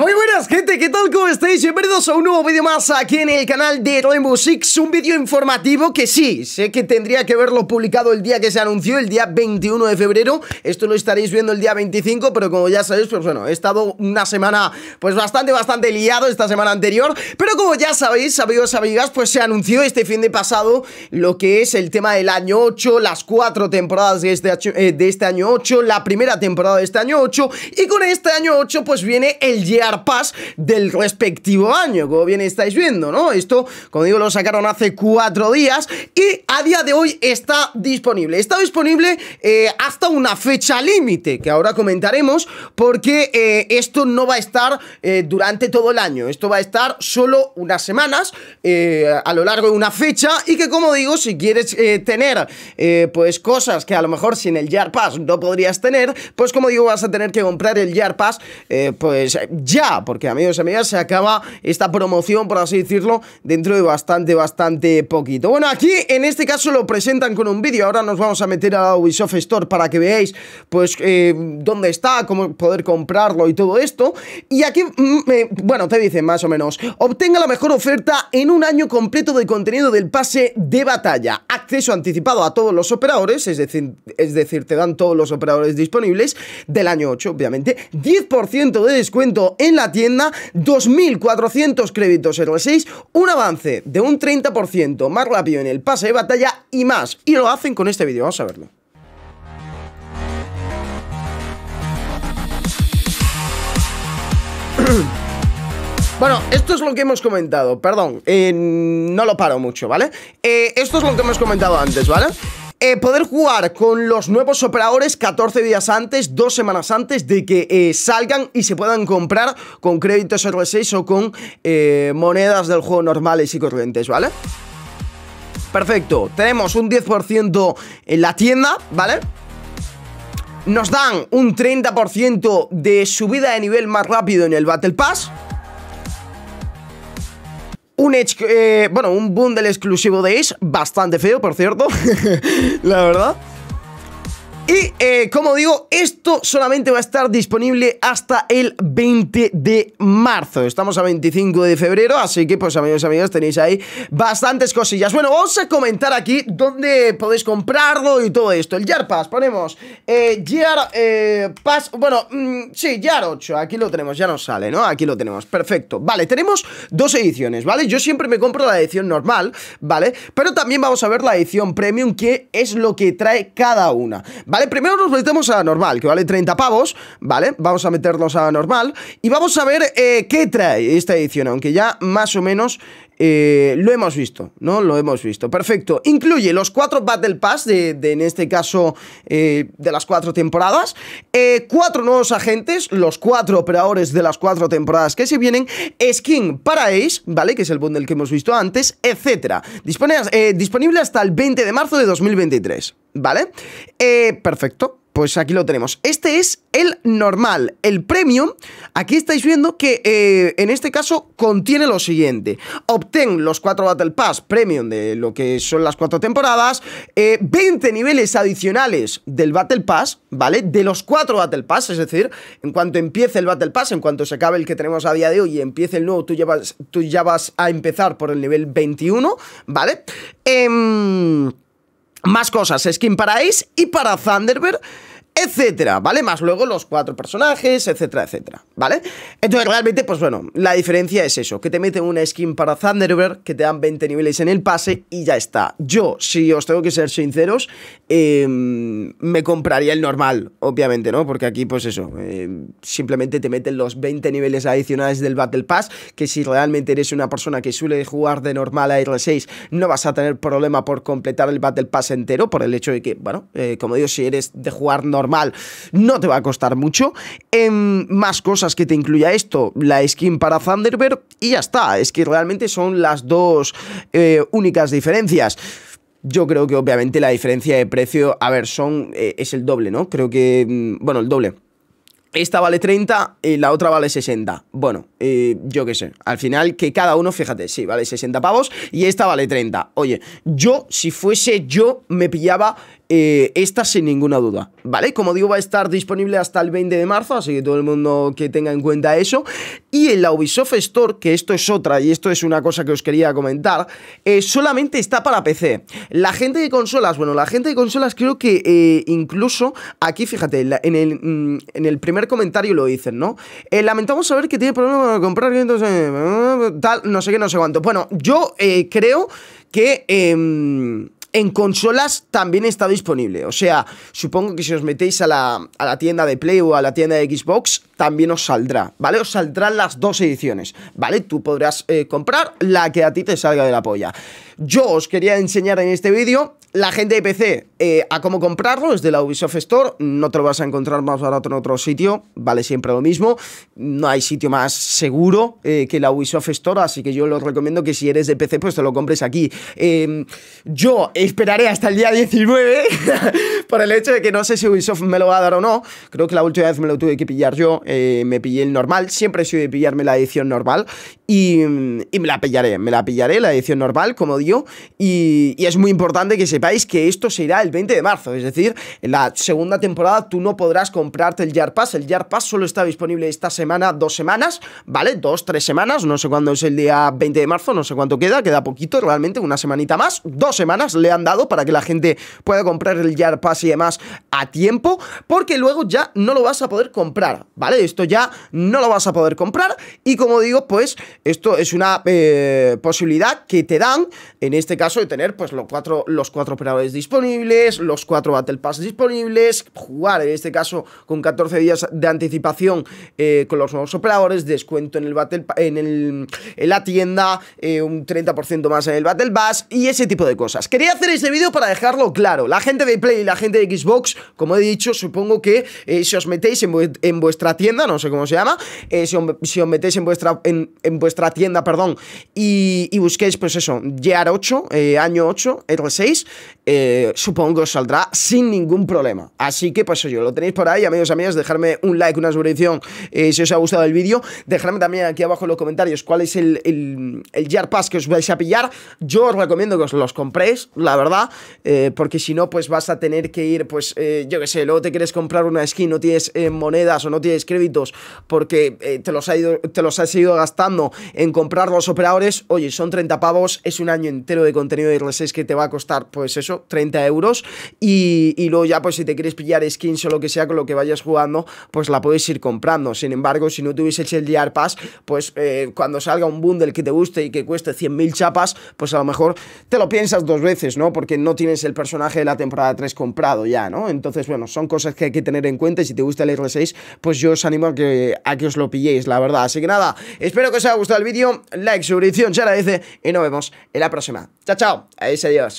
Muy buenas gente, ¿qué tal? ¿Cómo estáis? Bienvenidos a un nuevo vídeo más aquí en el canal de Rainbow Six Un vídeo informativo que sí, sé que tendría que verlo publicado el día que se anunció, el día 21 de febrero Esto lo estaréis viendo el día 25, pero como ya sabéis, pues bueno, he estado una semana pues bastante, bastante liado esta semana anterior Pero como ya sabéis, amigos, amigas, pues se anunció este fin de pasado lo que es el tema del año 8 Las cuatro temporadas de este, eh, de este año 8, la primera temporada de este año 8 Y con este año 8 pues viene el Year Del respectivo año, como bien estáis viendo, ¿no? Esto, como digo, lo sacaron hace cuatro días y a día de hoy está disponible. Está disponible eh, hasta una fecha límite, que ahora comentaremos, porque eh, esto no va a estar eh, durante todo el año. Esto va a estar solo unas semanas a lo largo de una fecha y que, como digo, si quieres tener pues cosas que a lo mejor sin el Year Pass no podrías tener, pues como digo, vas a tener que comprar el Year Pass pues ya, porque amigos y amigas, se acaba esta promoción, por así decirlo, dentro de bastante, bastante poquito. Bueno, aquí en este caso lo presentan con un vídeo, ahora nos vamos a meter a Ubisoft Store para que veáis, pues, eh, dónde está, cómo poder comprarlo y todo esto. Y aquí, mm, bueno, te dicen más o menos, obtenga la mejor oferta en un año completo de contenido del pase de batalla, acceso anticipado a todos los operadores, es decir, es decir, te dan todos los operadores disponibles del año 8, obviamente, 10% de descuento en la tienda, 2.400 créditos R6, un avance de un 30% más rápido en el pase de batalla y más. Y lo hacen con este vídeo, vamos a verlo. Bueno, esto es lo que hemos comentado, perdón, eh, no lo paro mucho, ¿vale? Eh, esto es lo que hemos comentado antes, ¿vale? Eh, poder jugar con los nuevos operadores 14 días antes, dos semanas antes de que eh, salgan y se puedan comprar con créditos R6 o con eh, monedas del juego normales y corrientes, ¿vale? Perfecto, tenemos un 10% en la tienda, ¿vale? Nos dan un 30% de subida de nivel más rápido en el Battle Pass un eh, bueno, un bundle exclusivo de Ace, bastante feo, por cierto, la verdad. Y eh, como digo, esto solamente va a estar disponible hasta el 20 de marzo. Estamos a 25 de febrero, así que pues amigos y amigas tenéis ahí bastantes cosillas. Bueno, vamos a comentar aquí dónde podéis comprarlo y todo esto. El Jar Pass, ponemos eh, eh Pass, bueno, mm, sí, Jar 8, aquí lo tenemos, ya nos sale, ¿no? Aquí lo tenemos, perfecto. Vale, tenemos dos ediciones, ¿vale? Yo siempre me compro la edición normal, ¿vale? Pero también vamos a ver la edición Premium, que es lo que trae cada una, ¿vale? Primero nos metemos a normal, que vale 30 pavos, ¿vale? Vamos a meternos a normal y vamos a ver eh, qué trae esta edición, aunque ya más o menos eh, lo hemos visto, ¿no? Lo hemos visto. Perfecto. Incluye los cuatro Battle Pass, de, en este caso, eh, de las cuatro temporadas. cuatro nuevos agentes, los cuatro operadores de las cuatro temporadas que se vienen. Skin para Ace, ¿vale? Que es el bundle que hemos visto antes, etcétera. disponible hasta el 20 de marzo de 2023. ¿Vale? Eh, perfecto. Pues aquí lo tenemos. Este es el normal. El premium, aquí estáis viendo que eh, en este caso contiene lo siguiente. Obtén los 4 Battle Pass premium de lo que son las 4 temporadas. 20 eh, niveles adicionales del Battle Pass, ¿vale? De los 4 Battle Pass, es decir, en cuanto empiece el Battle Pass, en cuanto se acabe el que tenemos a día de hoy y empiece el nuevo, tú ya vas, tú ya vas a empezar por el nivel 21, ¿vale? Eh... Más cosas, skin para Ace y para Thunderbird etcétera, ¿vale? Más luego los cuatro personajes, etcétera, etcétera, ¿vale? Entonces realmente, pues bueno, la diferencia es eso, que te meten una skin para Thunderbird, que te dan 20 niveles en el pase y ya está. Yo, si os tengo que ser sinceros, em, me compraría el normal, obviamente, ¿no? Porque aquí, pues eso, em, simplemente te meten los 20 niveles adicionales del Battle Pass, que si realmente eres una persona que suele jugar de normal a R6, no vas a tener problema por completar el Battle Pass entero, por el hecho de que, bueno, eh, como digo, si eres de jugar normal, no te va a costar mucho. En más cosas que te incluya esto, la skin para Thunderbird y ya está. Es que realmente son las dos eh, únicas diferencias. Yo creo que obviamente la diferencia de precio, a ver, son eh, es el doble, ¿no? Creo que, mm, bueno, el doble. Esta vale 30 y la otra vale 60. Bueno, eh, yo qué sé. Al final, que cada uno, fíjate, sí, vale 60 pavos y esta vale 30. Oye, yo, si fuese yo, me pillaba eh, esta sin ninguna duda, ¿vale? Como digo, va a estar disponible hasta el 20 de marzo, así que todo el mundo que tenga en cuenta eso. Y en la Ubisoft Store, que esto es otra y esto es una cosa que os quería comentar, eh, solamente está para PC. La gente de consolas, bueno, la gente de consolas creo que eh, incluso aquí, fíjate, en el, mm, en el primer comentario lo dicen, ¿no? lamentamos saber que tiene problemas para comprar, tal, no sé qué, no sé cuánto. Bueno, yo creo que... En consolas también está disponible. O sea, supongo que si os metéis a la, tienda de Play o a la tienda de Xbox, también os saldrá, ¿vale? Os saldrán las dos ediciones, ¿vale? Tú podrás eh, comprar la que a ti te salga de la polla. Yo os quería enseñar en este vídeo la gente de PC eh, a cómo comprarlo desde la Ubisoft Store. No te lo vas a encontrar más barato en otro sitio, vale siempre lo mismo. No hay sitio más seguro eh, que la Ubisoft Store, así que yo lo recomiendo que si eres de PC, pues te lo compres aquí. Em, yo esperaré hasta el día 19 por el hecho de que no sé si Ubisoft me lo va a dar o no. Creo que la última vez me lo tuve que pillar yo, eh, me pillé el normal. Siempre sido de pillarme la edición normal y, me la pillaré, me la pillaré, la edición normal, como digo. Y, y es muy importante que se sepáis que esto se irá el 20 de marzo, es decir, en la segunda temporada tú no podrás comprarte el Jar Pass, el Jar Pass solo está disponible esta semana, dos semanas, ¿vale? Dos, tres semanas, no sé cuándo es el día 20 de marzo, no sé cuánto queda, queda poquito, realmente, una semanita más, dos semanas le han dado para que la gente pueda comprar el Jar Pass y demás a tiempo, porque luego ya no lo vas a poder comprar, ¿vale? Esto ya no lo vas a poder comprar y como digo, pues esto es una eh, posibilidad que te dan, en este caso, de tener pues los cuatro, los cuatro operadores disponibles, los cuatro Battle Pass disponibles, jugar en este caso con 14 días de anticipación eh, con los nuevos operadores, descuento en el Battle en, el, en la tienda, eh, un 30% más en el Battle Pass y ese tipo de cosas. Quería hacer este vídeo para dejarlo claro. La gente de Play y la gente de Xbox, como he dicho, supongo que eh, si os metéis en, vuestra tienda, no sé cómo se llama, si os, metéis en vuestra, en, vuestra tienda, perdón, y, y busquéis, pues eso, Gear 8, año 8, R6, eh, supongo os saldrá sin ningún problema. Así que pues yo lo tenéis por ahí, amigos, amigas, dejarme un like, una suscripción eh, si os ha gustado el vídeo, dejarme también aquí abajo en los comentarios cuál es el, el, el Jar Pass que os vais a pillar. Yo os recomiendo que os los compréis, la verdad, eh, porque si no, pues vas a tener que ir, pues yo qué sé, luego te quieres comprar una skin, no tienes monedas o no tienes créditos porque te, los ha ido, te los has ido gastando en comprar los operadores, oye, son 30 pavos, es un año entero de contenido de R6 que te va a costar, pues eso, 30 euros. Y, luego ya, pues si te quieres pillar skins o lo que sea con lo que vayas jugando, pues la puedes ir comprando. Sin embargo, si no tuvieses el Gear Pass, pues eh, cuando salga un bundle que te guste y que cueste 100.000 chapas, pues a lo mejor te lo piensas dos veces, ¿no? Porque no tienes el personaje de la temporada 3 comprado ya, ¿no? Entonces, bueno, son cosas que hay que tener en cuenta y si te gusta el R6, pues yo os animo a que, a que os lo pilléis, la verdad. Así que nada, espero que os haya gustado el vídeo, like, suscripción, se agradece y nos vemos en la próxima. Chao, chao, adiós, adiós.